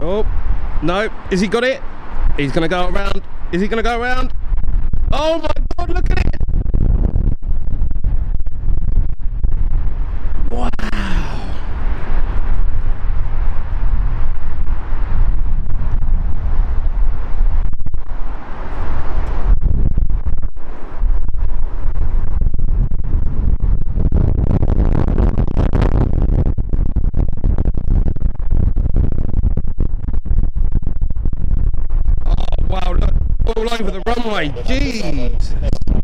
Oh, no. Is he got it? He's going to go around. Is he going to go around? Oh my god, look at all over the runway. Jeez.